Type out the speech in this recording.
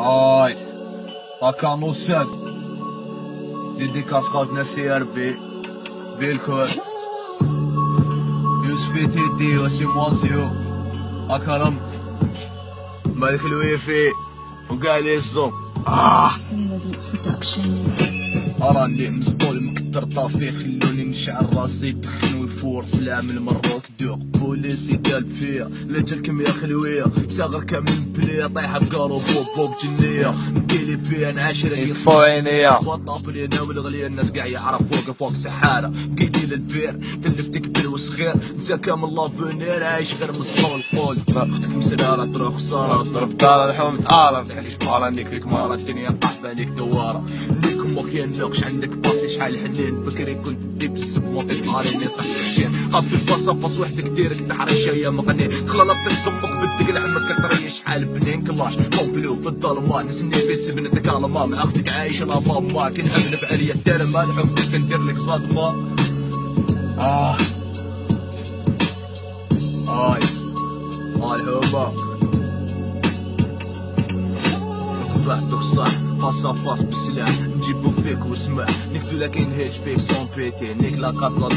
ايس هاكا نصاص ديديكاس خوتنا سي ار بي بالكل يوسفي تيدي وسي موازيو اكرم مالك الويفي وقاع لي الزوم آه راني مسطول مكتر طافي خلوني نشعل راسي دخن ويفور سلام المروك دوق بوليسي دال فيا لا تركم يا خلوية بساغر كامل بلي طايحة بقارو بوب بوب جنية. مكيلي بيا نعاشر يطفو عينيا وطاب لينا والغلية الناس قاع يعرف فوق فوق سحارة. قيدي للبير تلفتك كبير وصغير نسى كامل لافونير عايش غير مسطول قول أختك مسرارة طرق خسارة ضرب دار الحوم تعرف تحليش بحال عندك فيك مرة الدنيا قحبة ليك دوارة. ليك أمك يا نوقش عندك باسي شحال حنين؟ بكري كنت ديب السب موطي طاريني طحت خشين قبل فاس فاس وحدك ديرك تحرش يا مغني. تخلط سمك بدك لحمك كطري شحال بنين كلاش؟ موبلو في الظلمة نسني في سبنة كالما مع أختك عايشة لا ماما كنهبل في عليا الدار ما الحب ندير لك صدمة. آه. ايس الهبة بعدك صح فاس فاس بسلاح نجيبو فيك واسمع نكتو لك نهيج فيك سون بيتي نيك لا قاتلة